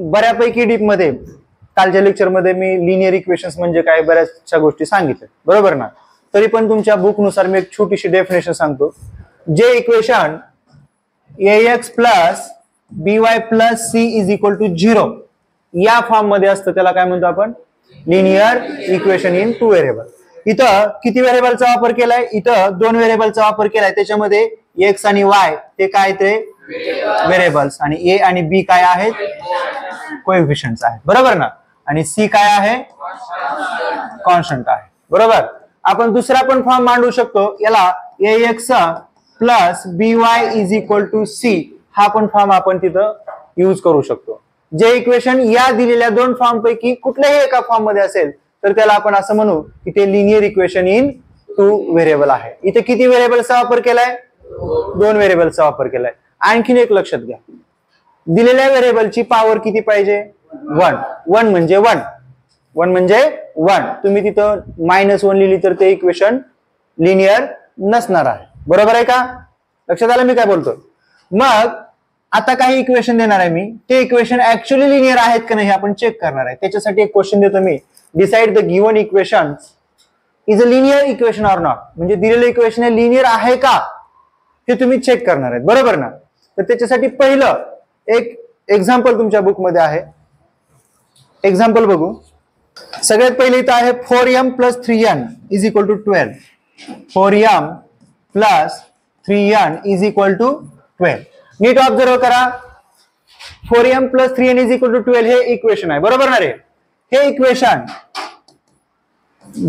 बऱ्यापैकी डीपमध्ये कालच्या लेक्चरमध्ये मी लिनियर इक्वेशन्स म्हणजे काय बऱ्याचशा गोष्टी सांगितल्या. बरोबर ना? तरी पण तुमच्या बुकनुसार मी एक छोटीशी डेफिनेशन सांगतो. जे equation a x plus b y plus c is equal to zero या फॉर्ममध्ये असतं. त्याला काय म्हणतो आपण? Linear equation in two variable इथं किती व्हेरिएबलचा वापर केलाय? इथं दोन व्हेरिएबलचा वापर केलाय. त्याच्यामध्ये एक्स आणि वाय ते काय ते? व्हेरिएबल्स आणि ए आणि बी काय आहेत? कोएफिशियंट्स आहेत. बरोबर ना? आणि सी काय आहे? कॉन्स्टंट आहे. बरोबर? आपण दुसरा पण फॉर्म मांडू शकतो. याला a x plus b y is equal to c हा पण फॉर्म आपण तिथं यूज करू शकतो. जे इक्वेशन या दिलेल्या दोन फॉर्म पैकी कुठल्याही एका फॉर्ममध्ये असेल तर त्याला आपण असं म्हणू की ते linear equation in two variable आहे. इथे किती व्हेरिएबलचा वापर केलाय? दोन व्हेरिएबलचा वापर केलाय. आणखीन एक लक्षात घ्या. दिलेल्या व्हेरिएबलची पॉवर किती पाहिजे? वन वन म्हणजे वन वन म्हणजे वन तुम्ही तिथं मायनस वन लिहिली तर ते इक्वेशन लिनियर नसणार आहे. बरोबर आहे का? लक्षात आलं मी काय बोलतो मग आता काही इक्वेशन देणार आहे मी? ते इक्वेशन ऍक्च्युअली लिनियर आहेत का नाही हे आपण चेक करणार आहे. त्याच्यासाठी एक क्वेश्चन देतो मी. Decide the given equation is a linear equation or not म्हणजे दिलेलं इक्वेशन हे लिनियर आहे का? हे तुम्ही चेक करणार आहेत. बरोबर ना? तर त्याच्यासाठी पहिलं एक एक्झाम्पल तुमच्या बुकमध्ये आहे. एक्झाम्पल बघू. सगळ्यात पहिले इथं आहे four m plus three n is equal to twelve four m plus three n is equal to twelve NEET observe करा. Four m plus three n is equal to twelve हे इक्वेशन आहे. बरोबर ना रे? हे इक्वेशन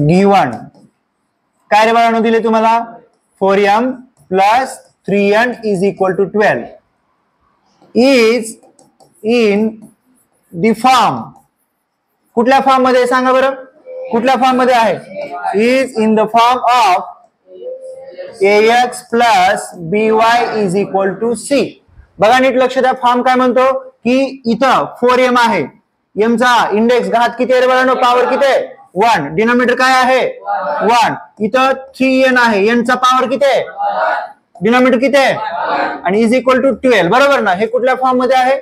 गिवन काय रे बाळांनो दिले तुम्हाला? Four m plus three n is equal to twelve is in the form कुठल्या फॉर्ममध्ये सांगा बरं. कुठल्या फॉर्ममध्ये आहे? Is in the form of a x plus b y is equal to c बघा नीट लक्ष द्या. फॉर्म काय म्हणतो? की इथं फोर एम आहे. एम चा इंडेक्स घात किती आहे बघा पॉवर किती आहे? वन डिनोमिनेटर काय आहे? वन इथं थ्री एन आहे. एन चा पॉवर किती आहे? डिनॉमिनेटर किती आहे? आणि इज इक्वल टू ट्वेल्व बरोबर ना? हे कुठल्या फॉर्ममध्ये आहे?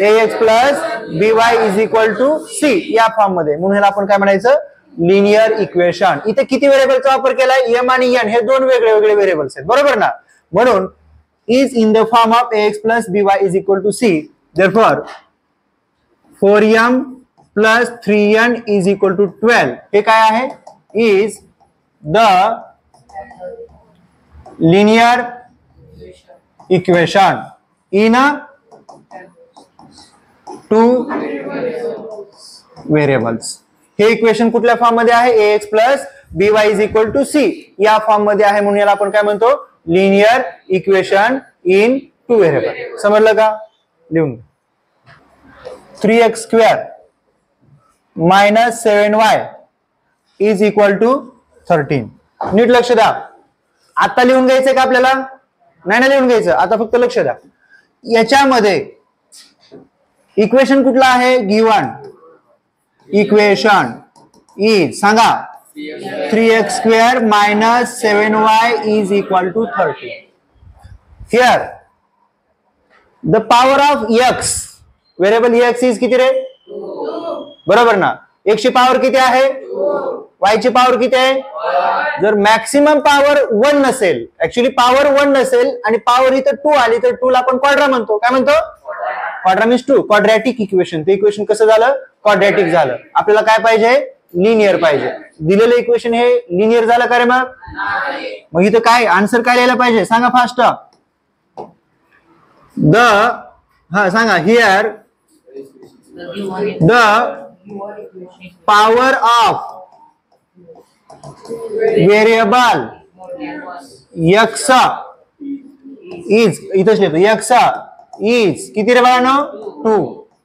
A x plus b y is equal to c या फॉर्ममध्ये. म्हणून ह्याला आपण काय म्हणायचं? लिनियर इक्वेशन इथे किती व्हेरिएबलचा वापर केलाय? एम आणि एन हे दोन वेगळे वेगळे व्हेरिएबल्स आहेत. बरोबर ना? म्हणून is in the form of a x plus b y is equal to c therefore four m plus three n is equal to twelve हे काय आहे? Is the linear equation. In a two variables. हे equation कुठल्या फॉर्ममध्ये आहे? A x plus b y is equal to c या फॉर्ममध्ये आहे म्हणून याला आपण काय म्हणतो? Linear equation in two variable समजलं का? लिहून three x square minus seven y is equal to thirteen नीट लक्ष द्या. आता लिहून घ्यायचंय का आपल्याला? नाही ना लिहून घ्यायचं. आता फक्त लक्ष द्या. याच्यामध्ये इक्वेशन कुठला आहे? गिवन इक्वेशन इज सांगा. Three x square minus seven y is equal to thirty here the power of x variable x is किती रे? बरोबर ना. एकशे पॉवर किती आहे? वायची पॉवर किती आहे? जर मॅक्सिमम पॉवर वन नसेल ऍक्च्युली पॉवर वन नसेल आणि पॉवर इथं टू आली तर टू ला आपण क्वाड्रा म्हणतो. काय म्हणतो? Quadra means two quadratic equation ते इक्वेशन कसं झालं? क्वाड्रॅटिक झालं. आपल्याला काय पाहिजे? लिनियर पाहिजे. दिलेलं इक्वेशन हे लिनियर झालं का रे मग? मग इथं काय? आन्सर काय लिहायला पाहिजे? सांगा फास्ट द हा सांगा. Here the power of variable x is इथंच लिहितो यक्स इज किती रे बाळांनो? Two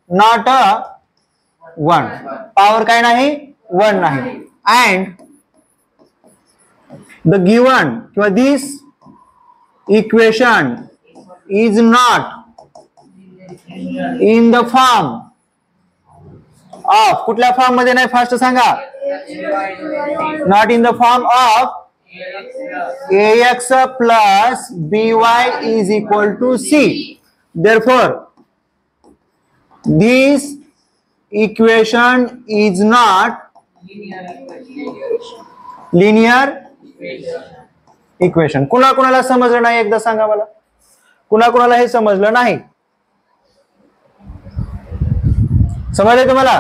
not a one power काय नाही? वन नाही. अँड द गिवन किंवा this equation is not in the form of कुठल्या फॉर्ममध्ये नाही? फास्ट सांगा. Not in the form of ax plus by is equal to c. Therefore this equation is not linear equation कुणा कुणाला समजलं नाही एकदा सांगा मला? कुणा कुणाला हे समजलं नाही? समजले तुम्हाला?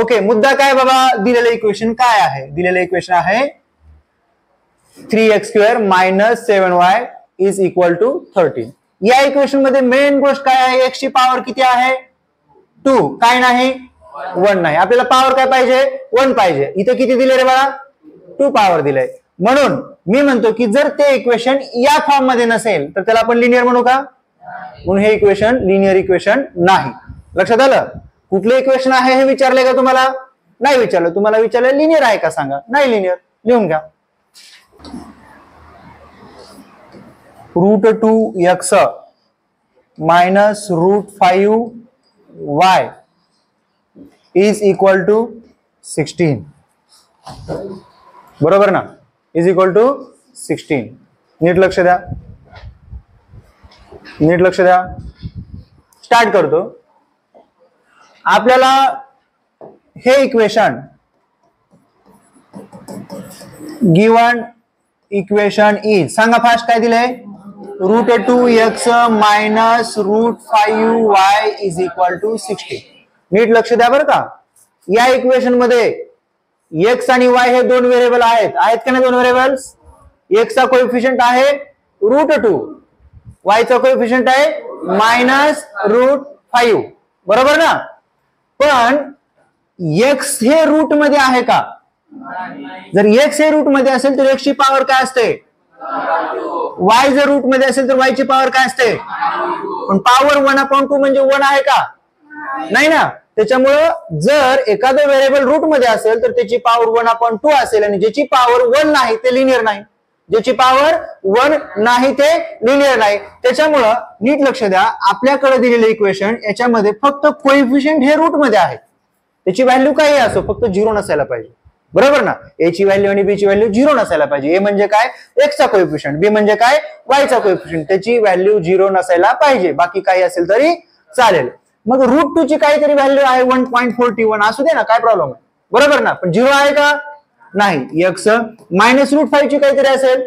ओके मुद्दा काय बाबा? दिलेलं इक्वेशन काय आहे? दिलेलं इक्वेशन आहे three x square minus seven y is equal to thirteen या इक्वेशनमध्ये मेन गोष्ट काय आहे? एक्स ची पॉवर किती आहे? टू काय नाही? वन नाही. आपल्याला पॉवर काय पाहिजे? वन पाहिजे. इथं किती दिले रे बाळा? टू पॉवर दिलंय. म्हणून मी म्हणतो की जर ते इक्वेशन या फॉर्ममध्ये नसेल तर त्याला आपण लिनियर म्हणू का? म्हणून हे इक्वेशन लिनियर इक्वेशन नाही. लक्षात आलं? कुठलं इक्वेशन आहे हे विचारलंय का तुम्हाला? नाही विचारलं. तुम्हाला विचारलं लिनियर आहे का? सांगा. नाही लिनियर लिहून घ्या. Root two x minus root five y is equal to sixteen बरोबर ना? इज इक्वल टू सिक्स्टीन नीट लक्ष द्या. नीट लक्ष द्या. स्टार्ट करतो. आपल्याला हे इक्वेशन गिवन इक्वेशन इज सांगा फास्ट काय दिलंय? Root two x minus root five y is equal to sixty नीट लक्ष द्या बरं का. या इक्वेशनमध्ये एक्स आणि वाय हे दोन व्हेरिएबल आहेत. आहेत का नाही दोन व्हेरिएबल्स एक्सचा कोएफिशियंट आहे रूट टू वायचा कोएफिशियंट आहे मायनस रूट फाईव्ह बरोबर ना? पण एक्स हे रूटमध्ये आहे का? जर एक्स हे रूटमध्ये असेल तर एक्स ची पॉवर काय असते? वाय जर रूटमध्ये असेल तर वाय ची पॉवर काय असते? पण पॉवर वन अपॉन टू म्हणजे वन आहे का? नाही ना? त्याच्यामुळं जर एखादं व्हेरिएबल रूटमध्ये असेल तर त्याची पॉवर वन अपॉन टू असेल आणि ज्याची पॉवर वन नाही ते लिनियर नाही. ज्याची पॉवर वन नाही ते लिनियर नाही. त्याच्यामुळं नीट लक्ष द्या. आपल्याकडे दिलेलं इक्वेशन याच्यामध्ये फक्त कोइफिशियंट हे रूटमध्ये आहे. त्याची व्हॅल्यू काही असो फक्त झिरो नसायला पाहिजे. बरोबर ना? ए ची व्हॅल्यू आणि बी ची व्हॅल्यू झिरो नसायला पाहिजे. ए म्हणजे काय? एक्सचा कोइफिशियंट बी म्हणजे काय? वायचा कोइफिशियंट त्याची व्हॅल्यू झिरो नसायला पाहिजे. बाकी काही असेल तरी चालेल. मग रूट टू ची काहीतरी व्हॅल्यू आहे वन पॉईंट फोर्टी वन असू दे ना काय प्रॉब्लेम आहे? बरोबर ना? पण झिरो आहे का? नाही. एक्स मायनस रूट फाईव्ह ची काहीतरी असेल.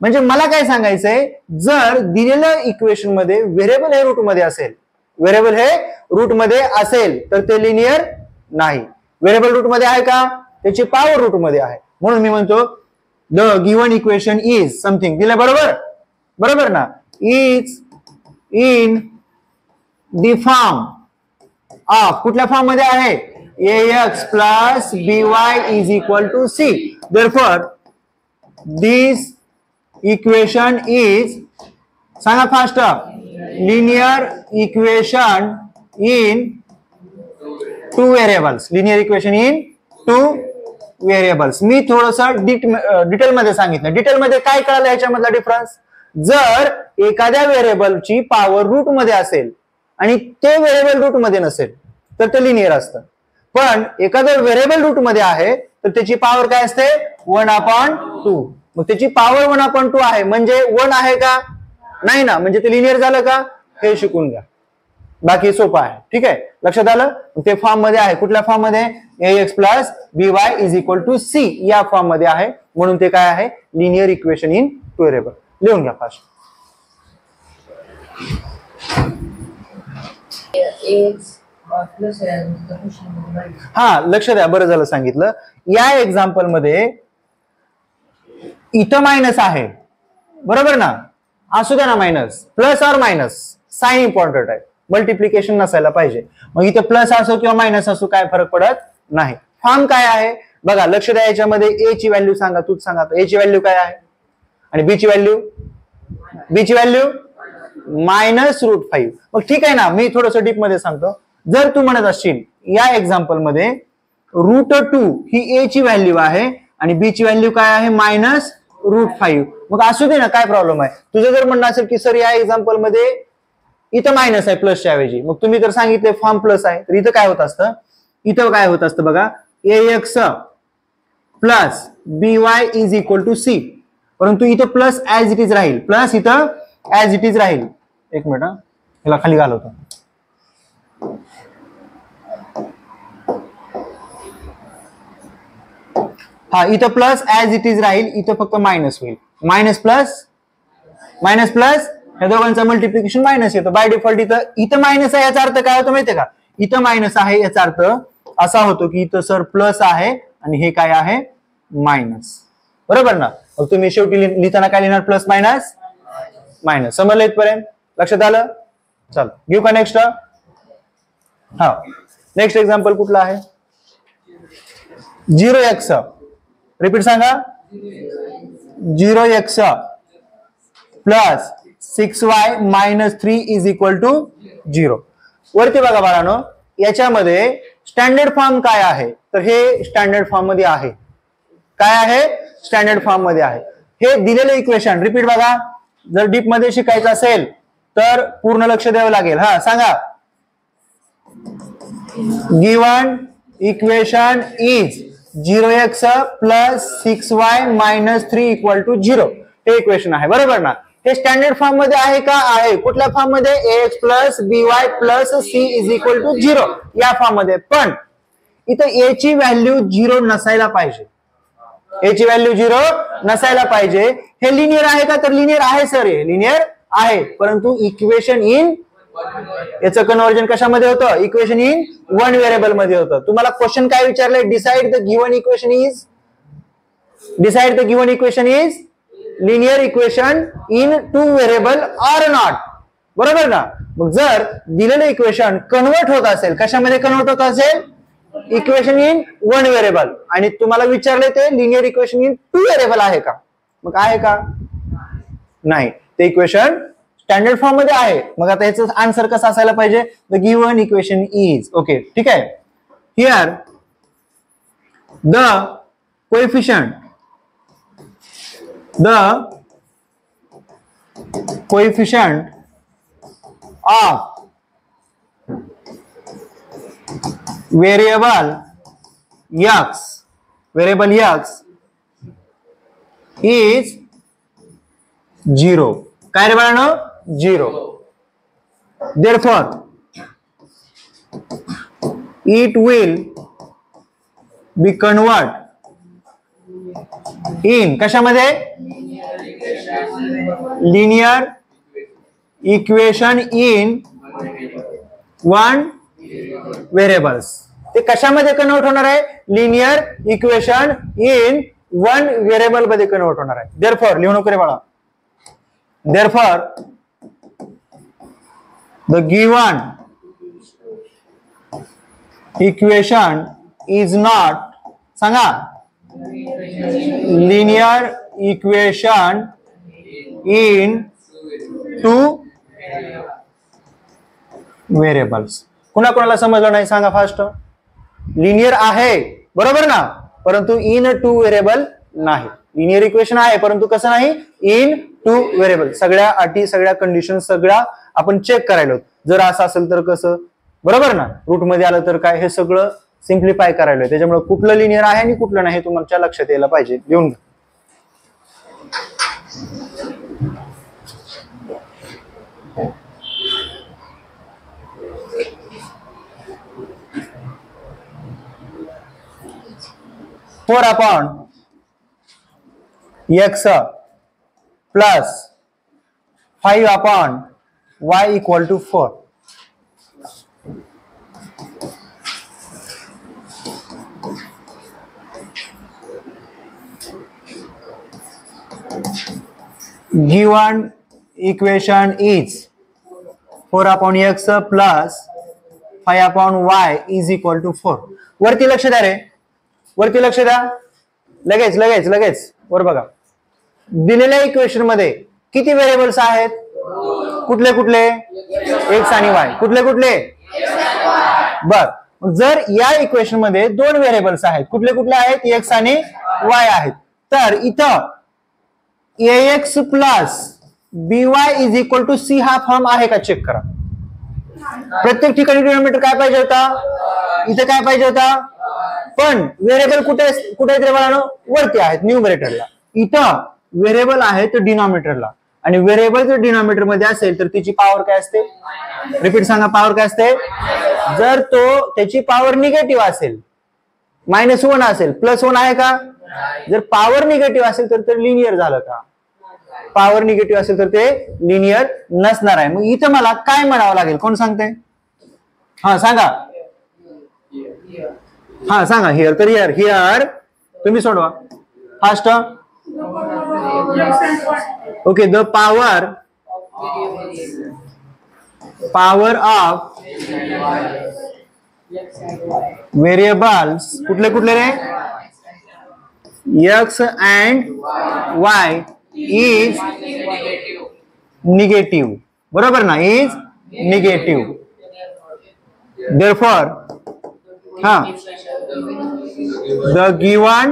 म्हणजे मला काय सांगायचंय? जर दिलेल्या इक्वेशनमध्ये व्हेरिएबल हे रूटमध्ये असेल. व्हेरिएबल हे रूटमध्ये असेल तर ते लिनियर नाही. व्हेरिएबल रूटमध्ये आहे का? त्याची पॉवर रूटमध्ये आहे. म्हणून मी म्हणतो the given equation is something दिलं बरोबर? बरोबर ना? Is in the form of कुठल्या फॉर्ममध्ये आहे? A x by b y is equal to c equation this equation is सांगा fast linear equation in two variables linear equation in two variables मी थोडस detail मध्ये सांगितलं. डिटेल मध्ये काय कळालं याच्यामधला डिफरन्स जर एखाद्या व्हेरिएबलची पॉवर रूटमध्ये असेल आणि ते व्हेरिएबल रूटमध्ये नसेल तर ते लिनियर असतं. पण एखादं व्हेरिएबल रूटमध्ये आहे तर त्याची पॉवर काय असते? वन अपॉन टू मग त्याची पॉवर वन अपॉन टू आहे. म्हणजे वन आहे का? नाही ना. म्हणजे ते लिनियर झालं का? हे शिकून घ्या. बाकी सोपं आहे. ठीक आहे? लक्षात आलं? ते फॉर्ममध्ये आहे. कुठल्या फॉर्ममध्ये? A x plus b y is equal to c या फॉर्ममध्ये आहे. म्हणून ते काय आहे? Linear equation in two variable लिहून घ्या फास्ट हा लक्ष द्या बरं झालं सांगितलं. या एक्झाम्पलमध्ये इथं मायनस आहे. बरोबर ना? असू द्या ना मायनस प्लस और मायनस साईन इम्पॉर्टंट आहे. मल्टिप्लिकेशन नसायला पाहिजे. मग इथे प्लस असो किंवा मायनस असो काय फरक पडत नाही. फॉर्म काय आहे? बघा लक्ष द्या याच्यामध्ये ए ची व्हॅल्यू सांगा तूच सांगा. ए ची व्हॅल्यू काय आहे? आणि बी ची व्हॅल्यू बी ची व्हॅल्यू मायनस रूट फाईव्ह मग ठीक आहे ना? मी थोडस डीपमध्ये सांगतो. जर तू म्हणत असशील या एक्झाम्पलमध्ये रूट टू ही ए ची व्हॅल्यू आहे आणि बी ची व्हॅल्यू काय आहे? मायनस रूट फाईव्ह मग असू दे ना काय प्रॉब्लेम आहे? तुझं जर म्हणणं असेल की सर या एक्झाम्पलमध्ये इथं मायनस आहे प्लसच्या ऐवजी. मग तुम्ही जर सांगितले फॉर्म प्लस आहे. तर इथं काय होत असतं? इथं काय होत असतं बघा? A x plus b y is equal to c परंतु इथं प्लस ऍज इट इज राहील. प्लस इथं ऍज इट इज राहील. एक मिनिट ह्याला खाली घालवतो. हा इथं प्लस ऍज इट इज राहील इथं फक्त मायनस होईल. मायनस प्लस मायनस प्लस या दोघांचं मल्टिप्लिकेशन मायनस येतं. बाय डिफॉल्ट इथं इथं मायनस आहे याचा अर्थ काय होतो माहितीये का? इथं मायनस आहे याचा अर्थ असा होतो की इथं सर प्लस आहे आणि हे काय आहे? मायनस बरोबर ना? मग तुम्ही शेवटी लिहिताना काय लिहिणार? प्लस मायनस मायनस समजलं इथपर्यंत? लक्षात आलं? चल. घेऊ का नेक्स्ट हा. नेक्स्ट एक्झाम्पल कुठला आहे? झिरो एक्स रिपीट सांगा. Zero x plus six y minus three is equal to zero वरती बघा बाळानो याच्यामध्ये स्टँडर्ड फॉर्म काय आहे? तर हे स्टँडर्ड फॉर्ममध्ये आहे. काय आहे? स्टँडर्ड फॉर्ममध्ये आहे. हे दिलेलं इक्वेशन रिपीट बघा. जर डीपमध्ये शिकायचं असेल तर पूर्ण लक्ष द्यावं लागेल. हा सांगा. Given equation is zero x plus six y minus three equal to zero. हे इक्वेशन आहे. बरोबर ना? हे स्टँडर्ड फॉर्ममध्ये आहे का? आहे. कुठल्या फॉर्ममध्ये? X plus b y plus c is equal to zero या फॉर्ममध्ये. पण इथं ए ची व्हॅल्यू झिरो नसायला पाहिजे. ए ची व्हॅल्यू झिरो नसायला पाहिजे. हे लिनियर आहे का? तर लिनियर आहे सर हे लिनियर आहे. परंतु इक्वेशन इन याचं कन्वर्जन कशामध्ये होतं? इक्वेशन इन वन व्हेरिएबलमध्ये होतं. तुम्हाला क्वेश्चन काय विचारलंय? Decide the given equation is decide the given equation is linear equation in two variable or not बरोबर ना? मग जर दिलेलं इक्वेशन कन्वर्ट होत असेल कशामध्ये कन्वर्ट होत असेल? इक्वेशन इन वन व्हेरिएबल आणि तुम्हाला विचारले ते linear equation in two variable आहे का? मग आहे का? नाही. ते इक्वेशन स्टँडर्ड फॉर्ममध्ये आहे. मग आता याचं आन्सर कसं असायला पाहिजे? The given equation is okay ठीक आहे? Here the coefficient the coefficient of variable x variable x is zero काय रे बाळांनो? Zero therefore it will be convert in. कशामध्ये? Linear equation in one variables ते कशामध्ये कन्वर्ट होणार आहे? लिनियर इक्वेशन इन वन व्हेरिएबलमध्ये कन्वर्ट होणार आहे. देअरफॉर लिहू नको रे बाळा. Therefore The given equation is not सांगा. Linear equation in two variables कुणा कोणाला समजलं नाही? सांगा फास्ट लिनियर आहे. बरोबर ना? परंतु इन टू व्हेरिएबल नाही. लिनियर इक्वेशन आहे परंतु कसं नाही? इन टू व्हेरिएबल सगळ्या अटी सगळ्या कंडिशन सगळ्या आपण चेक करायला जर असं असेल तर कसं? बरोबर ना? रूटमध्ये आलं तर काय? हे सगळं सिम्प्लिफाय करायला त्याच्यामुळे कुठलं लिनियर आहे आणि कुठलं नाही हे तुमच्या लक्षात यायला पाहिजे. लिहून घ्या. Four upon x plus five upon y equal to four given equation is 4 upon x plus 5 upon y is equal to 4 वरती लक्ष द्या रे. वरती लक्ष द्या. लगेच लगेच लगेच. वर बघा. दिलेल्या इक्वेशनमध्ये किती व्हेरिएबल्स आहेत? कुठले कुठले? एक्स आणि वाय. कुठले कुठले? बर. जर या इक्वेशनमध्ये दोन व्हेरिएबल्स आहेत कुठले कुठले आहेत? एक्स आणि वाय आहेत. तर इथं x plus b y is equal to c हा फॉर्म आहे का? चेक करा. प्रत्येक ठिकाणी डिनोमिनेटर काय पाहिजे होता? इथे काय पाहिजे होता? पण व्हेरिएबल कुठे कुठे आहेत रे वरती आहेत न्यूमरेटरला इथं व्हेरिएबल आहे तो डिनॉमिनेटरला आणि व्हेरिएबल जर डिनॉमिनेटरमध्ये असेल तर तिची पॉवर काय असते? रिपीट सांगा पॉवर काय असते? जर तो त्याची पॉवर निगेटिव्ह असेल मायनस वन असेल प्लस वन आहे का? जर पॉवर निगेटिव्ह असेल तर ते लिनियर झालं का? पॉवर निगेटिव्ह असेल तर ते लिनियर नसणार आहे. मग इथं मला काय म्हणावं लागेल? कोण सांगते? हा सांगा. हा सांगा. हिअर तर हिअर हिअर तुम्ही सोडवा. Fast okay the power power of variables कुठले कुठले रे? X and y is negative बरोबर ना? इज निगेटिव्ह therefore हा the given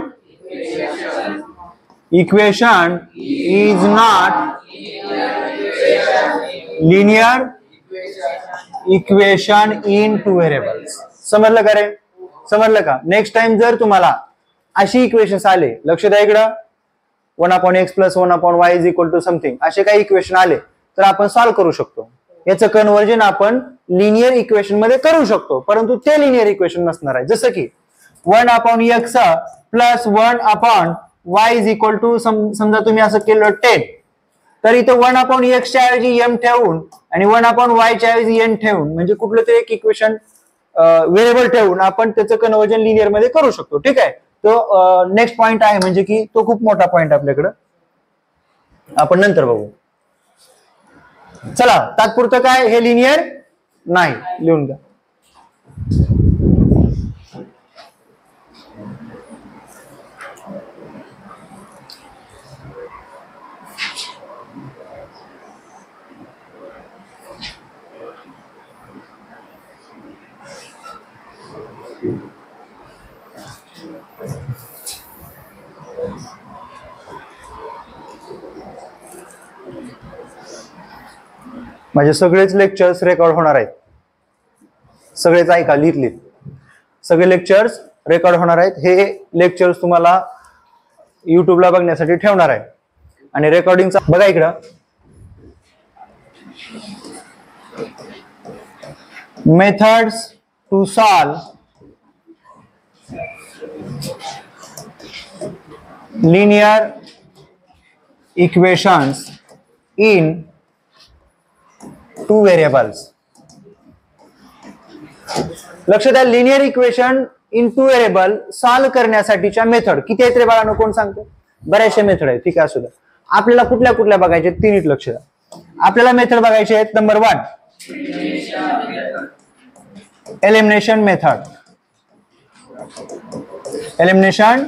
equation is not linear equation in two variables समजलं का रे? समजलं का? नेक्स्ट टाइम जर तुम्हाला अशी इक्वेशन्स आले लक्ष द्या इकडं. One upon x plus one upon y is equal to something असे काही इक्वेशन आले तर आपण सॉल्व्ह करू शकतो. याचं कन्वर्जन आपण लिनियर इक्वेशनमध्ये करू शकतो. परंतु ते लिनियर इक्वेशन नसणार आहे. जसं की one upon x plus one upon y is equal to समजा तुम्ही असं केलं टेन तर इथं वन अपॉन एक्सच्या ऐवजी एम ठेवून आणि वन अपॉन वायच्या ऐवजी एन ठेवून म्हणजे कुठलं तरी एक इक्वेशन व्हेरिएबल ठेवून आपण त्याचं कन्वर्जन लिनियरमध्ये करू शकतो. ठीक आहे? तो नेक्स्ट पॉइंट आहे म्हणजे की तो खूप मोठा पॉइंट आपल्याकडं. आपण नंतर बघू. चला तात्पुरतं काय? हे लिनियर नाही. लिहून घ्या. माझे सगळेच लेक्चर्स रेकॉर्ड होणार आहेत. सगळेच ऐका लिहित लिहित सगळे लेक्चर्स रेकॉर्ड होणार आहेत. हे लेक्चर्स तुम्हाला युट्यूबला बघण्यासाठी ठेवणार आहे. आणि रेकॉर्डिंगचा बघा इकडं. Methods to solve linear equations in two variables. लक्ष द्या linear equation in two variable solve करण्यासाठीच्या मेथड किती आहेत रे बाळांनो? कोण सांगतो बऱ्याचशा मेथड आहेत. ठीक आहे असू द्या. आपल्याला कुठल्या कुठल्या बघायचे आहेत? तिन्हीत लक्ष द्या. आपल्याला मेथड बघायचे आहेत number one elimination method elimination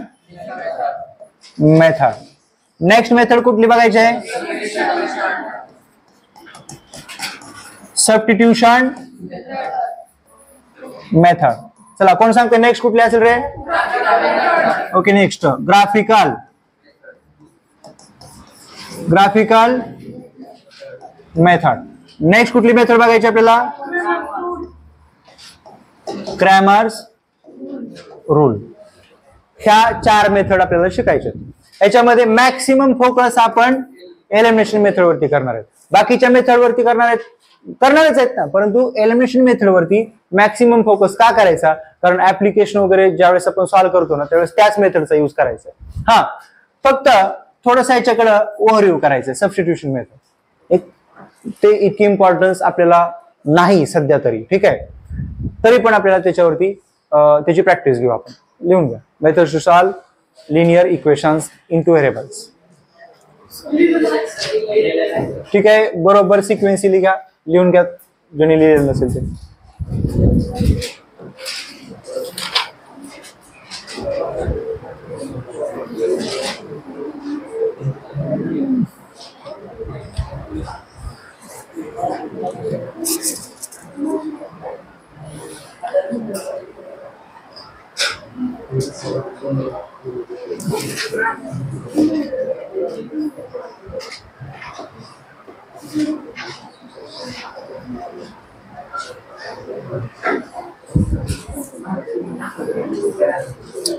method next method कुठली बघायची आहे? सबस्टिट्यूशन मेथड चला कोण सांगते नेक्स्ट कुठली असेल रे? Okay next graphical graphical method next कुठली मेथड बघायची आपल्याला? क्रॅमर्स रूल ह्या चार मेथड आपल्याला शिकायच्या आहेत. याच्यामध्ये मॅक्सिमम फोकस आपण एलिमिनेशन मेथडवरती करणार आहेत. बाकीच्या मेथडवरती करणार आहेत? करणारच आहेत ना. परंतु एलिमिनेशन मेथड वरती मॅक्सिमम फोकस का करायचा? कारण ऍप्लिकेशन वगैरे ज्यावेळेस आपण सॉल्व्ह करतो ना त्यावेळेस त्याच मेथडचा युज करायचा हा. फक्त थोडस याच्याकडे ओव्हरव्ह्यू करायचं सबस्टिट्यूशन मेथड एक ते इतकी इम्पॉर्टन्स आपल्याला नाही सध्या तरी ठीक आहे? तरी पण आपल्याला त्याच्यावरती त्याची प्रॅक्टिस घेऊ आपण. लिहून घ्या. Method to solve linear equations in two variables ठीक आहे? बरोबर सिक्वेन्सी लिहा. लिहून घ्या ज्याने लिहिलेलं नसेल ते.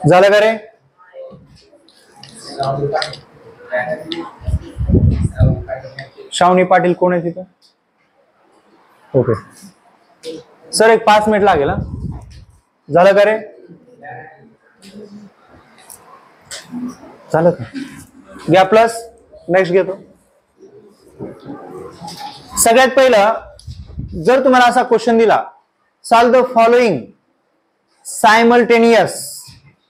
झालं का रे? श्रावणी पाटील कोण आहे तिथं? ओके सर एक पाच मिनिट लागेल हा. झालं का रे? झालं का? घ्या प्लस नेक्स्ट घेतो. सगळ्यात पहिलं जर तुम्हाला असा क्वेश्चन दिला solve the following simultaneous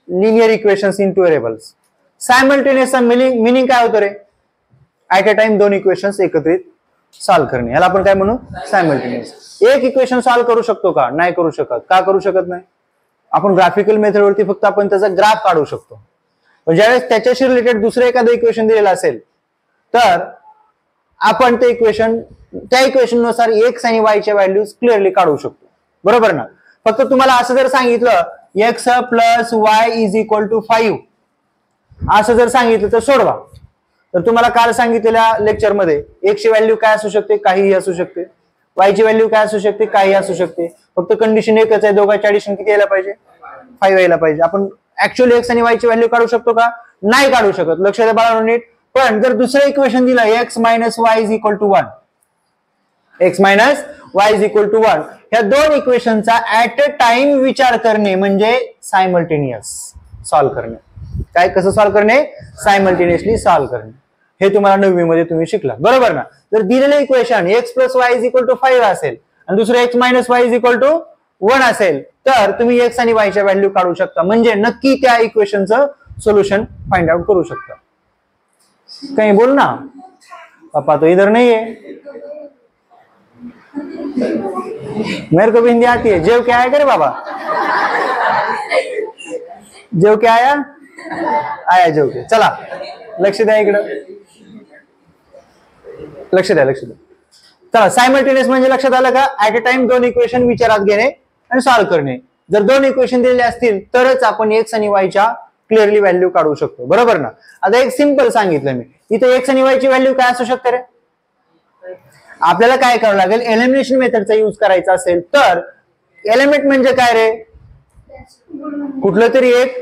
linear equations in two variables सायमल्टेनियसचा meaning meaning काय होतं रे? ऍट अ टाइम दोन इक्वेशन्स एकत्रित सॉल्व्ह करणे. याला आपण काय म्हणू? सायमल्टेनियस एक इक्वेशन सॉल्व्ह करू शकतो का? नाही करू शकत. का करू शकत नाही? आपण ग्राफिकल मेथडवरती फक्त आपण त्याचा ग्राफ काढू शकतो. पण ज्यावेळेस त्याच्याशी रिलेटेड दुसरं एखादं इक्वेशन दिलेलं असेल तर आपण ते इक्वेशन त्या इक्वेशननुसार एक्स आणि वायच्या व्हॅल्यूज क्लिअरली काढू शकतो. बरोबर ना? फक्त तुम्हाला असं जर सांगितलं x plus y is equal to five असं जर सांगितलं तर सोडवा. तर तुम्हाला काल सांगितलेल्या लेक्चरमध्ये एक्सची व्हॅल्यू काय असू शकते? काहीही असू शकते. वायची व्हॅल्यू काय असू शकते? काही असू शकते. फक्त कंडिशन एकच आहे. दोघांच्या ऍडिशन किती यायला पाहिजे? फाईव्ह यायला पाहिजे. आपण ऍक्च्युअली एक्स आणि वायची व्हॅल्यू काढू शकतो का? नाही काढू शकत. लक्ष द्या बाळा नीट. पण जर दुसरं इक्वेशन दिलं x minus y is equal to one x minus y is equal to one ह्या दोन इक्वेशनचा ऍट अ टाइम विचार करणे म्हणजे सायमल्टेनियस सॉल्व्ह करणे. काय कसं सॉल्व्ह करणे? सायमल्टेनियसली सॉल्व्ह करणे. हे तुम्हाला नववी मध्ये तुम्ही शिकला बरोबर ना? जर दिलेलं equation x plus y is equal to five असेल आणि दुसरं x minus y is equal to one असेल तर तुम्ही एक्स आणि वायच्या व्हॅल्यू काढू शकता. म्हणजे नक्की त्या इक्वेशनचं सोल्युशन फाइंड आउट करू शकता. कहीं बोल ना। पापा तो इधर नहीं है। मेरे को भी हिंदी आती है। जेव क्या आया करे बाबा? जेव क्या आया? आया जेव के। चला लक्ष द्या इकडं। लक्ष द्या लक्ष द्या चला सायमल्टेनियस म्हणजे लक्षात आलं का ऍट अ टाइम दोन इक्वेशन विचारात घेणे आणि सॉल्व्ह करणे. जर दोन इक्वेशन दिलेले असतील तरच आपण एक्स आणि वायच्या क्लिअरली व्हॅल्यू काढू शकतो. बरोबर ना? आता एक सिंपल सांगितलं मी. इथे एक्स आणि वायची व्हॅल्यू काय असू शकते रे? आपल्याला काय करावं लागेल? एलिमिनेशन मेथडचा यूज करायचा असेल तर एलिमेंट म्हणजे काय रे? कुठलं तरी एक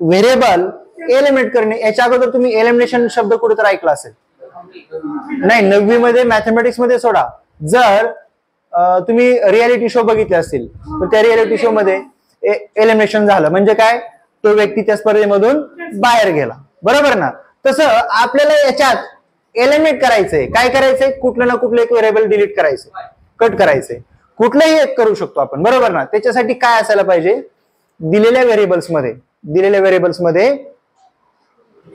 व्हेरिएबल एलिमेंट करणे. याच्या अगोदर तुम्ही एलिमिनेशन शब्द कुठेतरी ऐकला असेल. नाही नववी मध्ये मॅथमॅटिक्समध्ये सोडा. जर तुम्ही रियालिटी शो बघितले असतील तर त्या रियालिटी शो मध्ये एलिमिनेशन झालं. म्हणजे काय? तो व्यक्ती त्या स्पर्धेमधून बाहेर गेला. बरोबर ना? तसं आपल्याला याच्यात एलिमिनेट करायचंय. काय करायचंय? कुठलं ना कुठलं एक व्हेरिएबल डिलीट करायचंय. कट करायचंय. कुठलंही एक करू शकतो आपण. बरोबर ना? त्याच्यासाठी काय असायला पाहिजे? दिलेल्या व्हेरिएबल्समध्ये. दिलेल्या व्हेरिएबल्समध्ये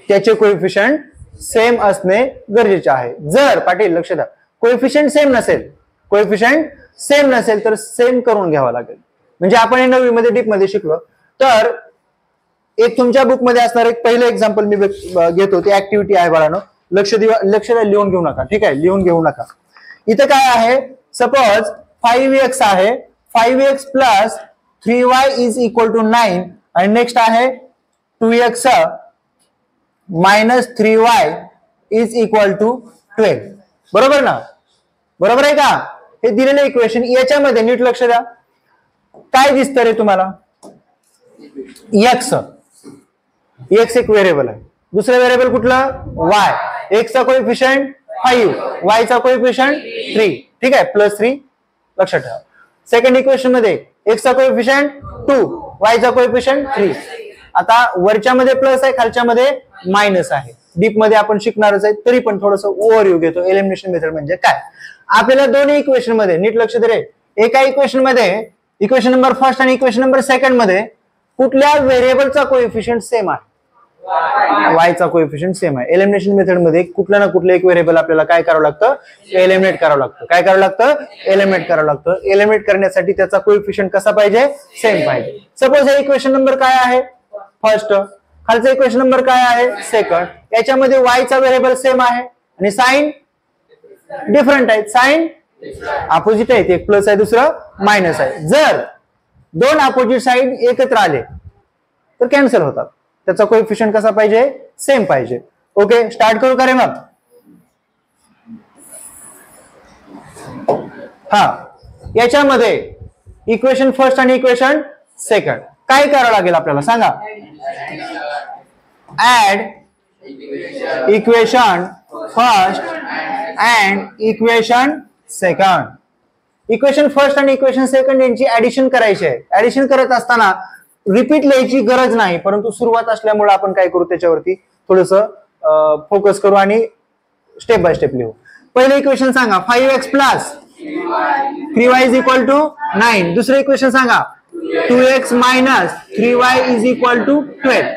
त्याचे कोइफिशियंट सेम असणे गरजेचे आहे. जर पाटील लक्ष द्या. कोइफिशियंट सेम नसेल. कोइफिशियंट सेम नसेल तर सेम करून घ्यावा लागेल. म्हणजे आपण हे नववी मध्ये डीपमध्ये शिकलो. तर एक तुमच्या बुकमध्ये असणार एक पहिलं एक्झाम्पल मी घेतो ते ऍक्टिव्हिटी आहे बाळानो. लक्ष दिवा लक्ष द्या लिहून घेऊ नका. ठीक आहे? लिहून घेऊ नका. इथं काय आहे? सपोज फाईव्ह एक्स आहे. Five x plus three y is equal to nine आणि नेक्स्ट आहे two x minus three y is equal to twelve बरोबर ना? बरोबर आहे का? हे दिलेलं इक्वेशन याच्यामध्ये नीट लक्ष द्या. काय दिसतं रे तुम्हाला? एक्स एक्स एक व्हेरिएबल आहे. दुसरं व्हेरिएबल कुठलं? वाय एक्सचा कोइफिशियंट फाईव्ह वायचा कोइफिशियंट थ्री ठीक आहे? प्लस थ्री लक्षात ठेवा. सेकंड इक्वेशनमध्ये एक्सचा कोइफिशियंट टू वायचा कोइफिशियंट थ्री आता वरच्या मध्ये प्लस आहे खालच्या मध्ये मायनस आहे. डीपमध्ये आपण शिकणारच आहे तरी पण थोडस ओव्हरव्ह्यू घेतो. एलिमिनेशन मेथड म्हणजे काय? आपल्याला दोन्ही इक्वेशनमध्ये नीट लक्ष दे एका इक्वेशनमध्ये इक्वेशन नंबर फर्स्ट आणि इक्वेशन नंबर सेकंडमध्ये कुठल्या व्हेरिएबलचा कोएफिशियंट सेम आहे? वायचा कोएफिशियंट सेम आहे. एलिमिनेशन मेथडमध्ये कुठल्या ना कुठलं एक व्हेरिएबल आपल्याला काय करावं लागतं? एलिमिनेट करावं लागतं. काय करावं लागतं? एलिमिनेट करावं लागतं. एलिमिनेट करण्यासाठी त्याचा कोएफिशियंट कसा पाहिजे? सेम पाहिजे. सपोज हे इक्वेशन नंबर काय आहे? फर्स्ट खालचा इक्वेशन नंबर काय आहे? सेकंड याच्यामध्ये वायचा व्हेरिएबल सेम आहे. आणि साईन डिफरंट आहे. साईन अपोजिट आहे. एक प्लस आहे दुसरं मायनस आहे. जर दोन अपोजिट साईन एकत्र आले तर कॅन्सल होतात. त्याचा कोइफिशियंट कसा पाहिजे? सेम पाहिजे. ओके स्टार्ट करू का रे मग? हा. याच्यामध्ये इक्वेशन फर्स्ट आणि इक्वेशन सेकंड काय करावं लागेल आपल्याला? सांगा. Add equation first and equation second equation first आणि इक्वेशन सेकंड यांची ऍडिशन करायची आहे. ऍडिशन करत असताना रिपीट लिहायची गरज नाही परंतु सुरुवात असल्यामुळे आपण काय करू त्याच्यावरती थोडस फोकस करू आणि स्टेप बाय स्टेप लिहू. पहिलं इक्वेशन सांगा five x plus three y is equal to nine दुसरं इक्वेशन सांगा two x minus three y is equal to twelve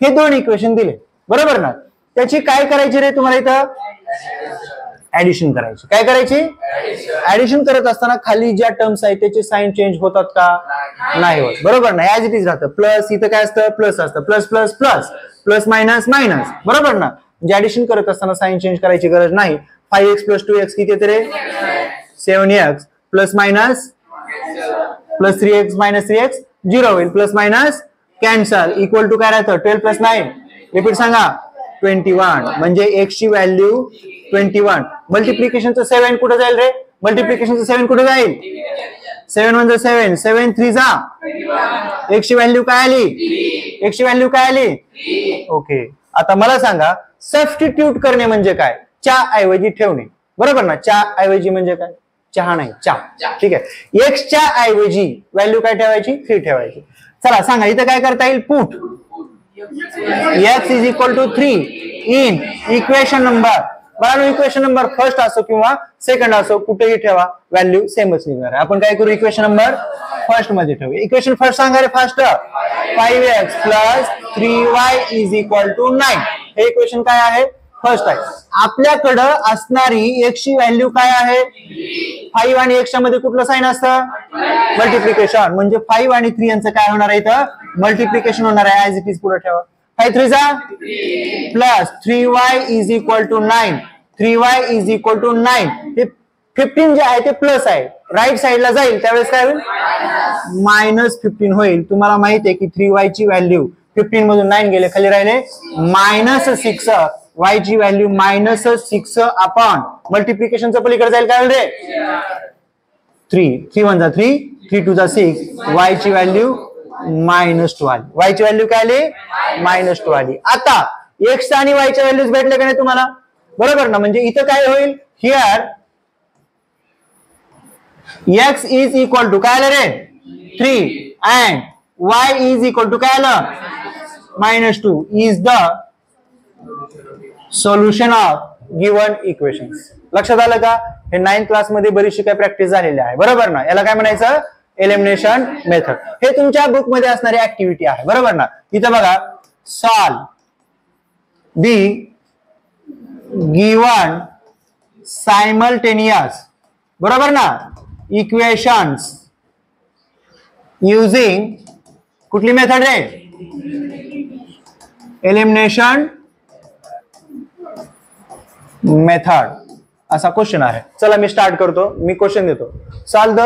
हे दोन इक्वेशन दिले. बरोबर ना? त्याची काय करायची रे तुम्हाला इथं? ऍडिशन करायची. काय करायची? ऍडिशन करत असताना खाली ज्या टर्म्स आहेत त्याचे साईन चेंज होतात का? नाही. होत. बरोबर ना? ऍज इट इज राहतं. प्लस इथं काय असतं? प्लस असतं. Plus plus plus plus minus minus बरोबर ना? म्हणजे ऍडिशन करत असताना साईन चेंज करायची गरज नाही. Five x plus two x किती येते रे? Seven x plus minus plus three x minus three x zero होईल plus minus cancel equal to काय राहतं? ट्वेल्व प्लस नाईन रिपीट सांगा. Twenty one. म्हणजे एक्स ची व्हॅल्यू ट्वेंटी वन. मल्टिप्लिकेशनचं seven कुठं जाईल रे? मल्टिप्लिकेशनचं सेव्हन कुठं जाईल? Seven one seven seven three जा. एकशे व्हॅल्यू काय आली? एकशे व्हॅल्यू काय आली? ओके आता मला सांगा सबस्टिट्यूट करणे म्हणजे काय? च्या ऐवजी ठेवणे. बरोबर ना? च्या ऐवजी म्हणजे काय? चहा नाही चहा ठीक आहे. एक्सच्या ऐवजी व्हॅल्यू काय ठेवायची? थ्री ठेवायची. चला सांगा इथं काय करता येईल? Put x is equal to three in equation number बघा इक्वेशन नंबर फर्स्ट असो किंवा सेकंड असो कुठेही ठेवा. व्हॅल्यू सेमच निघणार आहे. आपण काय करू? इक्वेशन नंबर फर्स्टमध्ये ठेवू इक्वेशन फर्स्ट सांगा रे fast five x plus three y is equal to nine हे इक्वेशन काय आहे? फर्स्ट आहे आपल्याकडं असणारी एक्सची व्हॅल्यू काय आहे? फाईव्ह आणि एक्सच्या मध्ये कुठलं साईन असतं? मल्टिप्लिकेशन म्हणजे फाईव्ह आणि थ्री यांचं काय होणार आहे इथं? मल्टिप्लिकेशन होणार आहे. ऍज इट इज पुढे ठेवा. फाय थ्री जा plus three y is equal to nine three y is equal to nine हे फिफ्टीन जे आहे ते प्लस आहे. राईट साईडला जाईल. त्यावेळेस काय होईल? मायनस फिफ्टीन होईल. तुम्हाला माहीत आहे की थ्री वाय ची व्हॅल्यू फिफ्टीन मधून नाईन गेले. खाली राहिले. मायनस सिक्स वाय ची व्हॅल्यू मायनस सिक्स अपॉन मल्टिप्लिकेशनचं पलीकडे जाईल काय होईल रे? थ्री थ्री वन जा थ्री थ्री टू जा सिक्स वाय ची व्हॅल्यू मायनस टू आली वाय ची व्हॅल्यू काय आली? मायनस टू आली. आता एक्स आणि वायच्या व्हॅल्यूज भेटल्या का नाही तुम्हाला? बरोबर ना? म्हणजे इथं काय होईल? Here x is equal to काय आलं रे? Three and y is equal to काय आलं? Minus two is the solution of given equation लक्षात आलं का? हे नाईन्थ क्लासमध्ये बरीचशी काय प्रॅक्टिस झालेली आहे. बरोबर ना? याला काय म्हणायचं? एलिमिनेशन मेथड हे तुमच्या बुकमध्ये असणारी ऍक्टिव्हिटी आहे. बरोबर ना? इथं बघा. सॉल्व दी गिवन सायमल्टेनियस बरोबर ना? इक्वेशन्स युझिंग कुठली मेथड रे? एलिमिनेशन मेथड असा क्वेश्चन आहे. चला मी स्टार्ट करतो. मी क्वेश्चन देतो. Solve the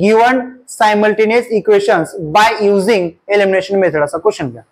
given simultaneous equations by using elimination method असा क्वेश्चन घ्या.